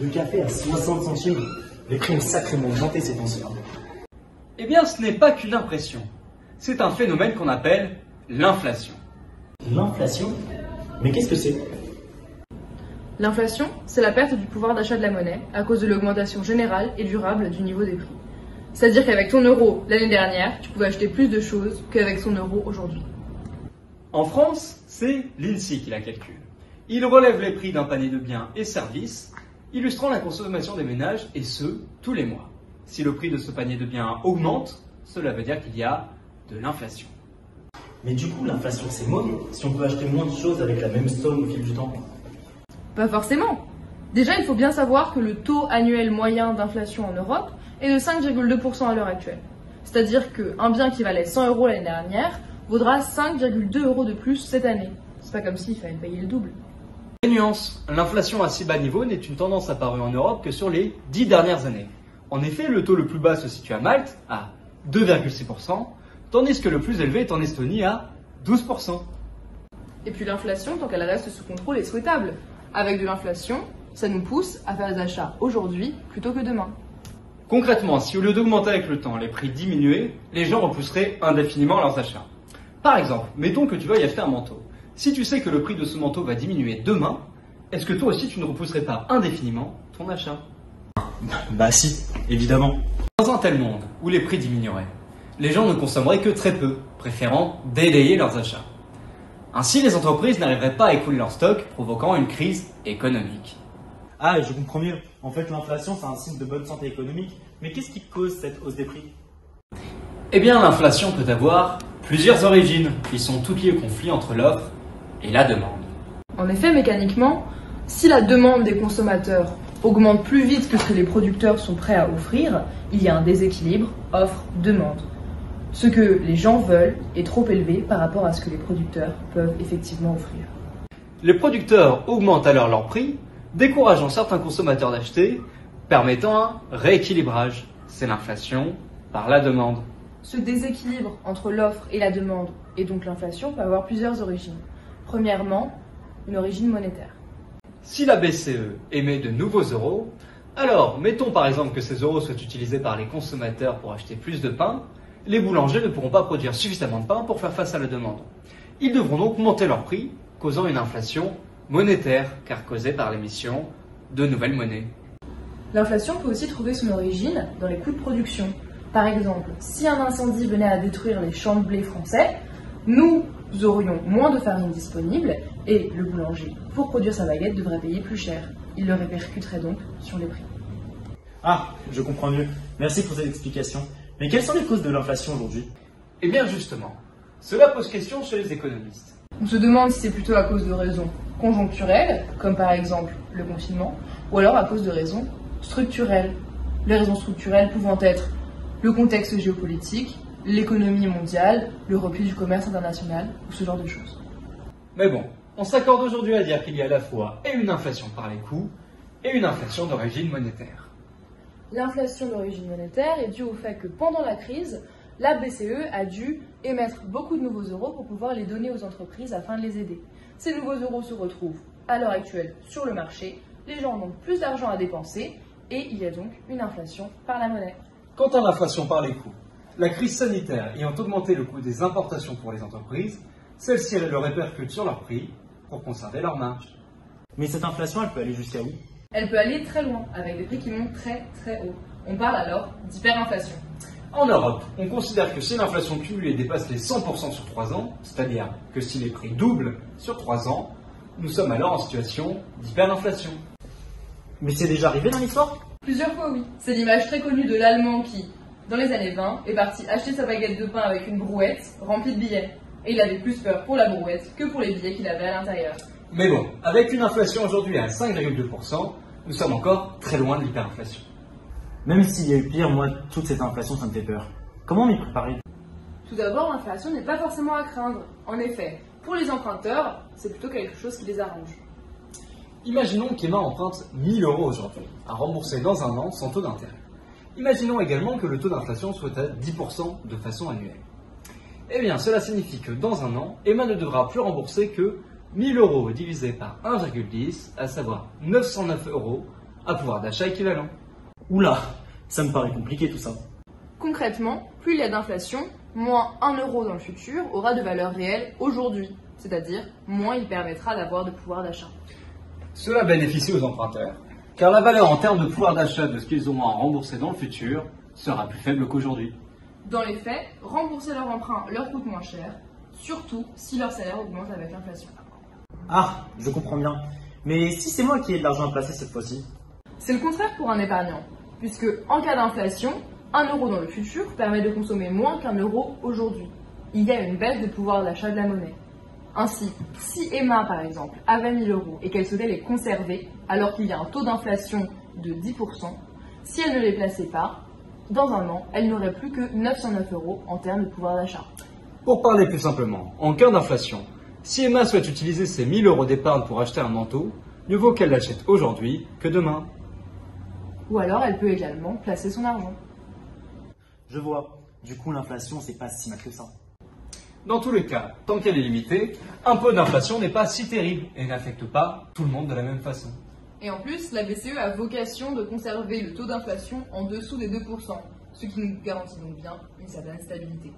Le café à 60 centimes. Les prix ont sacrément augmenté ces temps-ci. Eh bien, ce n'est pas qu'une impression. C'est un phénomène qu'on appelle l'inflation. L'inflation Mais qu'est-ce que c'est? L'inflation, c'est la perte du pouvoir d'achat de la monnaie à cause de l'augmentation générale et durable du niveau des prix. C'est-à-dire qu'avec ton euro l'année dernière, tu pouvais acheter plus de choses qu'avec son euro aujourd'hui. En France, c'est l'INSEE qui la calcule. Il relève les prix d'un panier de biens et services, illustrant la consommation des ménages, et ce, tous les mois. Si le prix de ce panier de biens augmente, cela veut dire qu'il y a de l'inflation. Mais du coup, l'inflation c'est mauvais si on peut acheter moins de choses avec la même somme au fil du temps. Pas forcément. Déjà, il faut bien savoir que le taux annuel moyen d'inflation en Europe est de 5,2% à l'heure actuelle. C'est-à-dire qu'un bien qui valait 100 euros l'année dernière vaudra 5,2 euros de plus cette année. C'est pas comme s'il fallait payer le double. Les nuances. L'inflation à si bas niveau n'est une tendance apparue en Europe que sur les dix dernières années. En effet, le taux le plus bas se situe à Malte, à 2,6%, tandis que le plus élevé est en Estonie à 12%. Et puis l'inflation, tant qu'elle reste sous contrôle, est souhaitable. Avec de l'inflation, ça nous pousse à faire des achats aujourd'hui plutôt que demain. Concrètement, si au lieu d'augmenter avec le temps, les prix diminuaient, les gens repousseraient indéfiniment leurs achats. Par exemple, mettons que tu veuilles acheter un manteau. Si tu sais que le prix de ce manteau va diminuer demain, est-ce que toi aussi tu ne repousserais pas indéfiniment ton achat Bah si, évidemment. Dans un tel monde où les prix diminueraient, les gens ne consommeraient que très peu, préférant délayer leurs achats. Ainsi, les entreprises n'arriveraient pas à écouler leurs stocks, provoquant une crise économique. Ah, je comprends mieux. En fait, l'inflation c'est un signe de bonne santé économique. Mais qu'est-ce qui cause cette hausse des prix? Eh bien, l'inflation peut avoir plusieurs origines, qui sont toutes liées au conflit entre l'offre et la demande. En effet, mécaniquement, si la demande des consommateurs augmente plus vite que ce que les producteurs sont prêts à offrir, il y a un déséquilibre offre-demande. Ce que les gens veulent est trop élevé par rapport à ce que les producteurs peuvent effectivement offrir. Les producteurs augmentent alors leur prix, décourageant certains consommateurs d'acheter, permettant un rééquilibrage. C'est l'inflation par la demande. Ce déséquilibre entre l'offre et la demande, et donc l'inflation, peut avoir plusieurs origines. Premièrement, une origine monétaire. Si la BCE émet de nouveaux euros, alors mettons par exemple que ces euros soient utilisés par les consommateurs pour acheter plus de pain, les boulangers ne pourront pas produire suffisamment de pain pour faire face à la demande. Ils devront donc monter leur prix, causant une inflation monétaire, car causée par l'émission de nouvelles monnaies. L'inflation peut aussi trouver son origine dans les coûts de production. Par exemple, si un incendie venait à détruire les champs de blé français, nous aurions moins de farine disponible et le boulanger, pour produire sa baguette, devrait payer plus cher. Il le répercuterait donc sur les prix. Ah, je comprends mieux. Merci pour cette explication. Mais quelles sont les causes de l'inflation aujourd'hui? Eh bien justement, cela pose question chez les économistes. On se demande si c'est plutôt à cause de raisons conjoncturelles, comme par exemple le confinement, ou alors à cause de raisons structurelles. Les raisons structurelles pouvant être le contexte géopolitique, l'économie mondiale, le repli du commerce international, ou ce genre de choses. Mais bon, on s'accorde aujourd'hui à dire qu'il y a à la fois et une inflation par les coûts et une inflation d'origine monétaire. L'inflation d'origine monétaire est due au fait que pendant la crise, la BCE a dû émettre beaucoup de nouveaux euros pour pouvoir les donner aux entreprises afin de les aider. Ces nouveaux euros se retrouvent à l'heure actuelle sur le marché, les gens ont plus d'argent à dépenser et il y a donc une inflation par la monnaie. Quant à l'inflation par les coûts, la crise sanitaire ayant augmenté le coût des importations pour les entreprises, celles-ci le répercutent sur leurs prix pour conserver leur marge. Mais cette inflation, elle peut aller jusqu'à où? Elle peut aller très loin, avec des prix qui montent très très haut. On parle alors d'hyperinflation. En Europe, on considère que si l'inflation cumulée dépasse les 100% sur 3 ans, c'est-à-dire que si les prix doublent sur 3 ans, nous sommes alors en situation d'hyperinflation. Mais c'est déjà arrivé dans l'histoire? Plusieurs fois oui. C'est l'image très connue de l'Allemand qui, dans les années 20, est parti acheter sa baguette de pain avec une brouette remplie de billets. Et il avait plus peur pour la brouette que pour les billets qu'il avait à l'intérieur. Mais bon, avec une inflation aujourd'hui à 5,2%, nous sommes encore très loin de l'hyperinflation. Même s'il y a eu pire, moi, toute cette inflation, ça me fait peur. Comment m'y préparer? Tout d'abord, l'inflation n'est pas forcément à craindre. En effet, pour les emprunteurs, c'est plutôt quelque chose qui les arrange. Imaginons qu'Emma emprunte 1000 euros aujourd'hui, à rembourser dans un an sans taux d'intérêt. Imaginons également que le taux d'inflation soit à 10% de façon annuelle. Eh bien, cela signifie que dans un an, Emma ne devra plus rembourser que 1000 euros divisé par 1,10, à savoir 909 euros, à pouvoir d'achat équivalent. Oula, ça me paraît compliqué tout ça. Concrètement, plus il y a d'inflation, moins 1 euro dans le futur aura de valeur réelle aujourd'hui, c'est-à-dire moins il permettra d'avoir de pouvoir d'achat. Cela bénéficie aux emprunteurs, car la valeur en termes de pouvoir d'achat de ce qu'ils auront à rembourser dans le futur sera plus faible qu'aujourd'hui. Dans les faits, rembourser leur emprunt leur coûte moins cher, surtout si leur salaire augmente avec l'inflation. Ah, je comprends bien. Mais si c'est moi qui ai de l'argent à placer cette fois-ci? C'est le contraire pour un épargnant, puisque en cas d'inflation, 1 euro dans le futur permet de consommer moins qu'un euro aujourd'hui. Il y a une baisse de pouvoir d'achat de la monnaie. Ainsi, si Emma, par exemple, avait 1000 euros et qu'elle souhaitait les conserver, alors qu'il y a un taux d'inflation de 10%, si elle ne les plaçait pas, dans un an, elle n'aurait plus que 909 euros en termes de pouvoir d'achat. Pour parler plus simplement, en cas d'inflation, si Emma souhaite utiliser ses 1000 euros d'épargne pour acheter un manteau, mieux vaut qu'elle l'achète aujourd'hui que demain. Ou alors elle peut également placer son argent. Je vois. Du coup, l'inflation, c'est pas si mal que ça. Dans tous les cas, tant qu'elle est limitée, un peu d'inflation n'est pas si terrible et n'affecte pas tout le monde de la même façon. Et en plus, la BCE a vocation de conserver le taux d'inflation en dessous des 2%, ce qui nous garantit donc bien une certaine stabilité.